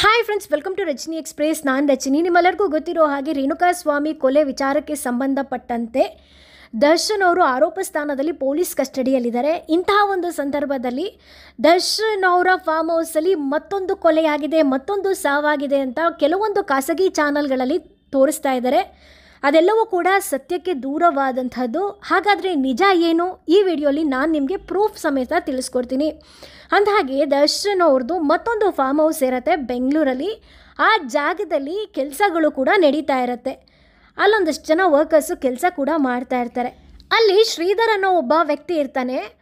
Hi friends welcome to Rajni express ನಾನು ರಜನಿ. ನಿಮ್ಮೆಲ್ಲರಿಗೂ ಗೊತ್ತಿರೋ ಹಾಗೆ ರೇಣುಕಾ ಸ್ವಾಮಿ ಕೊಲೆ ವಿಚಾರಕ್ಕೆ ಸಂಬಂಧಪಟ್ಟಂತೆ ದರ್ಶನ್ ಅವರು ಆರೋಪ ಸ್ಥಾನದಲ್ಲಿ ಪೊಲೀಸ್ ಕಸ್ಟಡಿಯಲ್ಲಿದ್ದಾರೆ. ಇಂತಹ ಒಂದು ಸಂದರ್ಭದಲ್ಲಿ ದರ್ಶನ್ ಅವರ ಫಾರ್ಮ್ ಹೌಸಲ್ಲಿ ಮತ್ತೊಂದು ಕೊಲೆಯಾಗಿದೆ, ಮತ್ತೊಂದು ಸಾವಾಗಿದೆ ಅಂತ ಕೆಲವೊಂದು ಖಾಸಗಿ ಚಾನಲ್ಗಳಲ್ಲಿ ತೋರಿಸ್ತಾ ಇದ್ದಾರೆ. ಅದೆಲ್ಲವೂ ಕೂಡ ಸತ್ಯಕ್ಕೆ ದೂರವಾದಂಥದ್ದು. ಹಾಗಾದರೆ ನಿಜ ಏನು? ಈ ವಿಡಿಯೋಲಿ ನಾನು ನಿಮಗೆ ಪ್ರೂಫ್ ಸಮೇತ ತಿಳಿಸ್ಕೊಡ್ತೀನಿ. ಅಂದಹಾಗೆ ದರ್ಶನ್ ಅವ್ರದ್ದು ಮತ್ತೊಂದು ಫಾರ್ಮ್ ಹೌಸ್ ಇರುತ್ತೆ ಬೆಂಗಳೂರಲ್ಲಿ. ಆ ಜಾಗದಲ್ಲಿ ಕೆಲಸಗಳು ಕೂಡ ನಡೀತಾ ಇರುತ್ತೆ. ಅಲ್ಲೊಂದಷ್ಟು ಜನ ವರ್ಕರ್ಸು ಕೆಲಸ ಕೂಡ ಮಾಡ್ತಾ ಇರ್ತಾರೆ. ಅಲ್ಲಿ ಶ್ರೀಧರ್ ಅನ್ನೋ ಒಬ್ಬ ವ್ಯಕ್ತಿ ಇರ್ತಾನೆ.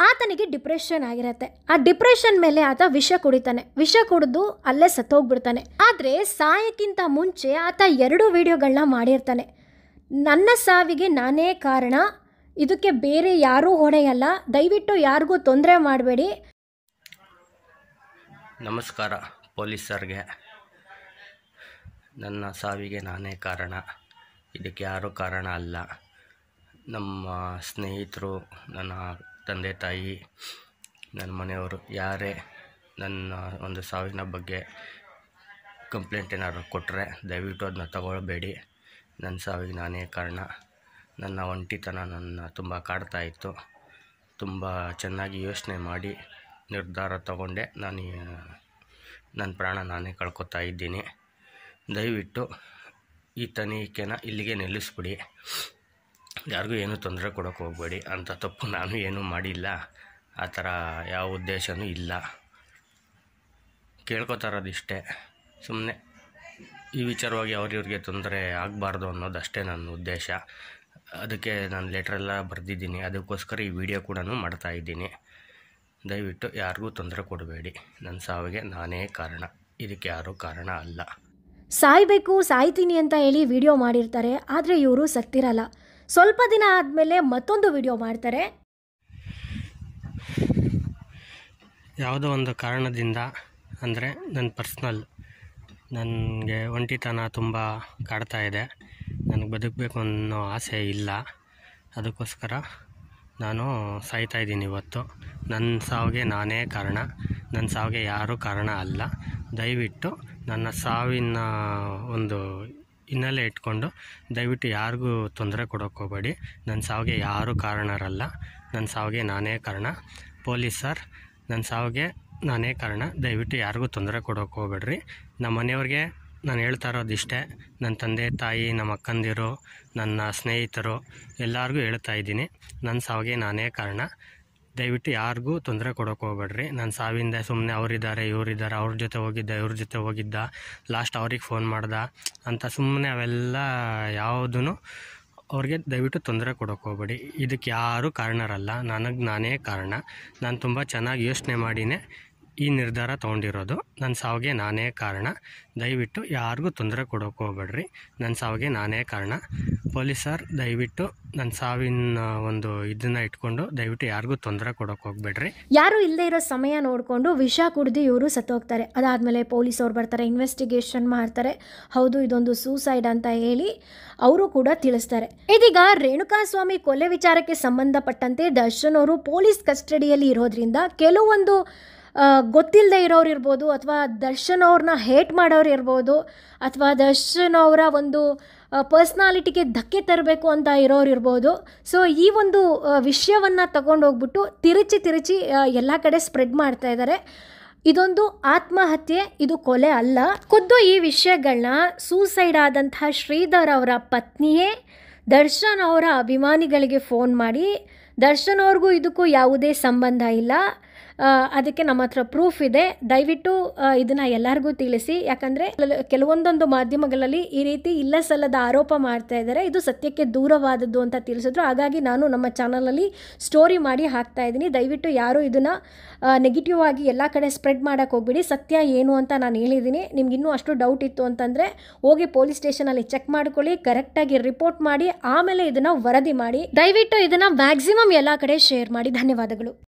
ಆತನಿಗೆ ಡಿಪ್ರೆಷನ್ ಆಗಿರತ್ತೆ. ಆ ಡಿಪ್ರೆಷನ್ ಮೇಲೆ ಆತ ವಿಷ ಕುಡಿತಾನೆ. ವಿಷ ಕುಡಿದು ಅಲ್ಲೇ ಸತ್ತೋಗ್ಬಿಡ್ತಾನೆ. ಆದರೆ ಸಾಯಕ್ಕಿಂತ ಮುಂಚೆ ಆತ ಎರಡು ವಿಡಿಯೋಗಳನ್ನ ಮಾಡಿರ್ತಾನೆ. ನನ್ನ ಸಾವಿಗೆ ನಾನೇ ಕಾರಣ. ಇದಕ್ಕೆ ಬೇರೆ ಯಾರೂ ಹೊಣೆಯಲ್ಲ. ದಯವಿಟ್ಟು ಯಾರಿಗೂ ತೊಂದರೆ ಮಾಡಬೇಡಿ. ನಮಸ್ಕಾರ ಪೊಲೀಸರಿಗೆ. ನನ್ನ ಸಾವಿಗೆ ನಾನೇ ಕಾರಣ. ಇದಕ್ಕೆ ಯಾರೂ ಕಾರಣ ಅಲ್ಲ. ನಮ್ಮ ಸ್ನೇಹಿತರು, ನನ್ನ ತಂದೆ ತಾಯಿ ನನ್ನ ಮನೆಯವರು, ಯಾರೇ ನನ್ನ ಒಂದು ಸಾವಿನ ಬಗ್ಗೆ ಕಂಪ್ಲೇಂಟ್ ಏನಾದ್ರು ಕೊಟ್ಟರೆ ದಯವಿಟ್ಟು ಅದನ್ನ ತಗೊಳ್ಬೇಡಿ. ನನ್ನ ಸಾವಿಗೆ ನಾನೇ ಕಾರಣ. ನನ್ನ ಒಂಟಿತನ ನನ್ನ ತುಂಬ ಕಾಡ್ತಾ ಇತ್ತು. ತುಂಬ ಚೆನ್ನಾಗಿ ಯೋಚನೆ ಮಾಡಿ ನಿರ್ಧಾರ ತಗೊಂಡೆ. ನಾನು ನನ್ನ ಪ್ರಾಣ ನಾನೇ ಕಳ್ಕೊತಾ ಇದ್ದೀನಿ. ದಯವಿಟ್ಟು ಈ ತನಿಖೆನ ಇಲ್ಲಿಗೆ ನಿಲ್ಲಿಸ್ಬಿಡಿ. ಯಾರಿಗೂ ಏನೂ ತೊಂದರೆ ಕೊಡೋಕ್ಕೆ ಹೋಗಬೇಡಿ, ಅಂಥ ತಪ್ಪು ನಾನು ಏನೂ ಮಾಡಿಲ್ಲ. ಆ ಥರ ಯಾವ ಉದ್ದೇಶವೂ ಇಲ್ಲ. ಕೇಳ್ಕೊತಾ ಇರೋದಿಷ್ಟೇ ಸುಮ್ಮನೆ ಈ ವಿಚಾರವಾಗಿ ಅವ್ರಿವ್ರಿಗೆ ತೊಂದರೆ ಆಗಬಾರ್ದು ಅನ್ನೋದಷ್ಟೇ ನನ್ನ ಉದ್ದೇಶ. ಅದಕ್ಕೆ ನಾನು ಲೆಟ್ರೆಲ್ಲ ಬರೆದಿದ್ದೀನಿ. ಅದಕ್ಕೋಸ್ಕರ ಈ ವಿಡಿಯೋ ಕೂಡ ಮಾಡ್ತಾ ಇದ್ದೀನಿ. ದಯವಿಟ್ಟು ಯಾರಿಗೂ ತೊಂದರೆ ಕೊಡಬೇಡಿ. ನನ್ನ ಸಾವಿಗೆ ನಾನೇ ಕಾರಣ. ಇದಕ್ಕೆ ಯಾರೂ ಕಾರಣ ಅಲ್ಲ. ಸಾಯ್ಬೇಕು, ಸಾಯ್ತೀನಿ ಅಂತ ಹೇಳಿ ವಿಡಿಯೋ ಮಾಡಿರ್ತಾರೆ. ಆದರೆ ಇವರು ಸತ್ತಿರಲ್ಲ. ಸ್ವಲ್ಪ ದಿನ ಆದಮೇಲೆ ಮತ್ತೊಂದು ವಿಡಿಯೋ ಮಾಡ್ತಾರೆ. ಯಾವುದೋ ಒಂದು ಕಾರಣದಿಂದ ಅಂದರೆ ನನ್ನ ಪರ್ಸ್ನಲ್ ನನಗೆ ಒಂಟಿತನ ತುಂಬ ಕಾಡ್ತಾ ಇದೆ. ನನಗೆ ಬದುಕಬೇಕು ಅನ್ನೋ ಆಸೆ ಇಲ್ಲ. ಅದಕ್ಕೋಸ್ಕರ ನಾನು ಸಾಯ್ತಾ ಇದ್ದೀನಿ ಇವತ್ತು. ನನ್ನ ಸಾವಿಗೆ ನಾನೇ ಕಾರಣ. ನನ್ನ ಸಾವಿಗೆ ಯಾರೂ ಕಾರಣ ಅಲ್ಲ. ದಯವಿಟ್ಟು ನನ್ನ ಸಾವಿನ ಒಂದು ಹಿನ್ನೆಲೆ ಇಟ್ಕೊಂಡು ದಯವಿಟ್ಟು ಯಾರಿಗೂ ತೊಂದರೆ ಕೊಡೋಕ್ಕೆ ಹೋಗಬೇಡಿ. ನನ್ನ ಸಾವಿಗೆ ಯಾರೂ ಕಾರಣರಲ್ಲ. ನನ್ನ ಸಾವಿಗೆ ನಾನೇ ಕಾರಣ. ಪೊಲೀಸ್ ಸರ್ ನನ್ನ ಸಾವಿಗೆ ನಾನೇ ಕಾರಣ. ದಯವಿಟ್ಟು ಯಾರಿಗೂ ತೊಂದರೆ ಕೊಡೋಕೆ ಹೋಗ್ಬೇಡ್ರಿ. ನಮ್ಮ ಮನೆಯವ್ರಿಗೆ ನಾನು ಹೇಳ್ತಾ ಇರೋದಿಷ್ಟೇ ನನ್ನ ತಂದೆ, ತಾಯಿ ನಮ್ಮ ಅಕ್ಕಂದಿರು, ನನ್ನ ಸ್ನೇಹಿತರು ಎಲ್ಲರಿಗೂ ಹೇಳ್ತಾ ಇದ್ದೀನಿ. ನನ್ನ ಸಾವಿಗೆ ನಾನೇ ಕಾರಣ. ದಯವಿಟ್ಟು ಯಾರಿಗೂ ತೊಂದರೆ ಕೊಡೋಕೆ ಹೋಗ್ಬೇಡ್ರಿ. ನಾನು ಸಾವಿಂದ ಸುಮ್ಮನೆ ಅವರಿದ್ದಾರೆ, ಇವರಿದ್ದಾರೆ, ಅವ್ರ ಜೊತೆ ಹೋಗಿದ್ದ, ಇವ್ರ ಜೊತೆ ಹೋಗಿದ್ದ. ಲಾಸ್ಟ್ ಅವ್ರಿಗೆ ಫೋನ್ ಮಾಡ್ದ. ಅಂತ ಸುಮ್ಮನೆ ಅವೆಲ್ಲ ಯಾವುದೂ ಅವ್ರಿಗೆ ದಯವಿಟ್ಟು ತೊಂದರೆ ಕೊಡೋಕೆ ಹೋಗ್ಬೇಡಿ. ಇದಕ್ಕೆ ಯಾರೂ ಕಾರಣರಲ್ಲ. ನನಗೆ ನಾನೇ ಕಾರಣ. ನಾನು ತುಂಬ ಚೆನ್ನಾಗಿ ಯೋಚನೆ ಮಾಡಿನೇ ಈ ನಿರ್ಧಾರ ತೊಗೊಂಡಿರೋದು. ನನ್ನ ಸಾವಿಗೆ ನಾನೇ ಕಾರಣ. ದಯವಿಟ್ಟು ಯಾರಿಗೂ ತೊಂದರೆ ಕೊಡೋಕೆ ಹೋಗ್ಬೇಡ್ರಿ. ನನ್ನ ಸಾವಿಗೆ ನಾನೇ ಕಾರಣ. ಪೊಲೀಸರ್, ದಯವಿಟ್ಟು ನನ್ನ ಸಾವಿನ ಒಂದು ಇದನ್ನ ಇಟ್ಕೊಂಡು ದಯವಿಟ್ಟು ಯಾರಿಗೂ ತೊಂದರೆ ಕೊಡೋಕೆ ಹೋಗ್ಬೇಡ್ರಿ. ಯಾರು ಇಲ್ಲದೆ ಇರೋ ಸಮಯ ನೋಡಿಕೊಂಡು ವಿಷ ಕುಡ್ದು ಇವರು ಸತ್ತೋಗ್ತಾರೆ. ಅದಾದಮೇಲೆ ಪೊಲೀಸವ್ರು ಬರ್ತಾರೆ ಇನ್ವೆಸ್ಟಿಗೇಷನ್ ಮಾಡ್ತಾರೆ. ಹೌದು, ಇದೊಂದು ಸೂಸೈಡ್ ಅಂತ ಹೇಳಿ ಅವರು ಕೂಡ ತಿಳಿಸ್ತಾರೆ. ಇದೀಗ ರೇಣುಕಾಸ್ವಾಮಿ ಕೊಲೆ ವಿಚಾರಕ್ಕೆ ಸಂಬಂಧಪಟ್ಟಂತೆ ದರ್ಶನ್ ಅವರು ಪೊಲೀಸ್ ಕಸ್ಟಡಿಯಲ್ಲಿ ಇರೋದ್ರಿಂದ ಕೆಲವೊಂದು ಗೊತ್ತಿಲ್ಲದೆ ಇರೋರು ಇರ್ಬೋದು ಅಥವಾ ದರ್ಶನ್ ಅವ್ರನ್ನ ಹೇಟ್ ಮಾಡೋರು ಇರ್ಬೋದು ಅಥವಾ ದರ್ಶನ್ ಅವರ ಒಂದು ಪರ್ಸ್ನಾಲಿಟಿಗೆ ಧಕ್ಕೆ ತರಬೇಕು ಅಂತ ಇರೋರು ಇರ್ಬೋದು. ಸೊ ಈ ಒಂದು ವಿಷಯವನ್ನು ತಗೊಂಡೋಗ್ಬಿಟ್ಟು ತಿರುಚಿ ತಿರುಚಿ ಎಲ್ಲ ಕಡೆ ಸ್ಪ್ರೆಡ್ ಮಾಡ್ತಾ ಇದ್ದಾರೆ ಇದೊಂದು ಆತ್ಮಹತ್ಯೆ, ಇದು ಕೊಲೆ ಅಲ್ಲ. ಖುದ್ದು ಈ ವಿಷಯಗಳನ್ನ ಸೂಸೈಡ್ ಆದಂತಹ ಶ್ರೀಧರ್ ಅವರ ಪತ್ನಿಯೇ ದರ್ಶನ್ ಅವರ ಅಭಿಮಾನಿಗಳಿಗೆ ಫೋನ್ ಮಾಡಿ, ದರ್ಶನ್ ಅವ್ರಿಗೂ ಇದಕ್ಕೂ ಯಾವುದೇ ಸಂಬಂಧ ಇಲ್ಲ. ಅದಕ್ಕೆ ನಮ್ಮ ಹತ್ರ ಪ್ರೂಫ್ ಇದೆ. ದಯವಿಟ್ಟು ಇದನ್ನು ಎಲ್ಲರಿಗೂ ತಿಳಿಸಿ. ಯಾಕಂದರೆ ಕೆಲವೊಂದೊಂದು ಮಾಧ್ಯಮಗಳಲ್ಲಿ ಈ ರೀತಿ ಇಲ್ಲ ಸಲ್ಲದ ಆರೋಪ ಮಾಡ್ತಾ ಇದ್ದಾರೆ. ಇದು ಸತ್ಯಕ್ಕೆ ದೂರವಾದದ್ದು ಅಂತ ತಿಳಿಸಿದ್ರು. ಹಾಗಾಗಿ ನಾನು ನಮ್ಮ ಚಾನಲಲ್ಲಿ ಸ್ಟೋರಿ ಮಾಡಿ ಹಾಕ್ತಾ ಇದ್ದೀನಿ. ದಯವಿಟ್ಟು ಯಾರು ಇದನ್ನು ನೆಗೆಟಿವ್ ಆಗಿ ಎಲ್ಲ ಕಡೆ ಸ್ಪ್ರೆಡ್ ಮಾಡೋಕ್ಕೆ ಹೋಗ್ಬಿಡಿ. ಸತ್ಯ ಏನು ಅಂತ ನಾನು ಹೇಳಿದ್ದೀನಿ. ನಿಮ್ಗೆ ಇನ್ನೂ ಅಷ್ಟು ಡೌಟ್ ಇತ್ತು ಅಂತಂದರೆ, ಹೋಗಿ ಪೊಲೀಸ್ ಸ್ಟೇಷನಲ್ಲಿ ಚೆಕ್ ಮಾಡ್ಕೊಳ್ಳಿ ಕರೆಕ್ಟಾಗಿ ರಿಪೋರ್ಟ್ ಮಾಡಿ, ಆಮೇಲೆ ಇದನ್ನು ವರದಿ ಮಾಡಿ. ದಯವಿಟ್ಟು ಇದನ್ನು ಮ್ಯಾಕ್ಸಿಮಮ್ ಎಲ್ಲ ಕಡೆ ಶೇರ್ ಮಾಡಿ. ಧನ್ಯವಾದಗಳು.